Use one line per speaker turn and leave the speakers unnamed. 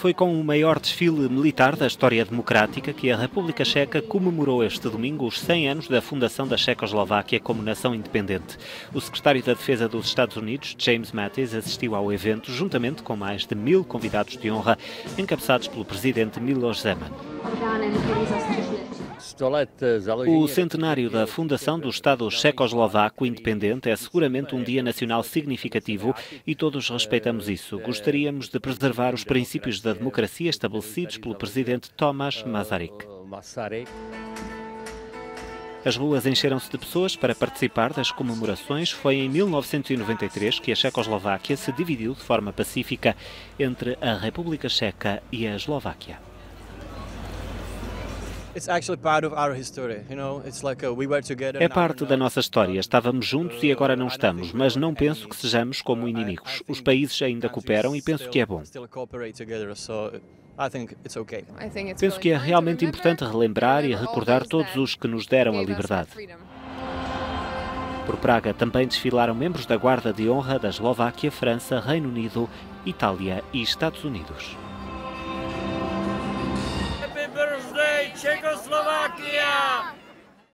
Foi com o maior desfile militar da história democrática que a República Checa comemorou este domingo os 100 anos da fundação da Checoslováquia como nação independente. O secretário da Defesa dos Estados Unidos, James Mattis, assistiu ao evento juntamente com mais de mil convidados de honra, encabeçados pelo presidente Miloš Zeman. O centenário da fundação do Estado Checoslovaco independente é seguramente um dia nacional significativo e todos respeitamos isso. Gostaríamos de preservar os princípios da democracia estabelecidos pelo presidente Tomáš Masaryk. As ruas encheram-se de pessoas para participar das comemorações. Foi em 1993 que a Checoslováquia se dividiu de forma pacífica entre a República Checa e a Eslováquia. É parte da nossa história. Estávamos juntos e agora não estamos, mas não penso que sejamos como inimigos. Os países ainda cooperam e penso que é bom. Penso que é realmente importante relembrar e recordar todos os que nos deram a liberdade. Por Praga também desfilaram membros da Guarda de Honra da Eslováquia, França, Reino Unido, Itália e Estados Unidos.
Čekoslovákie!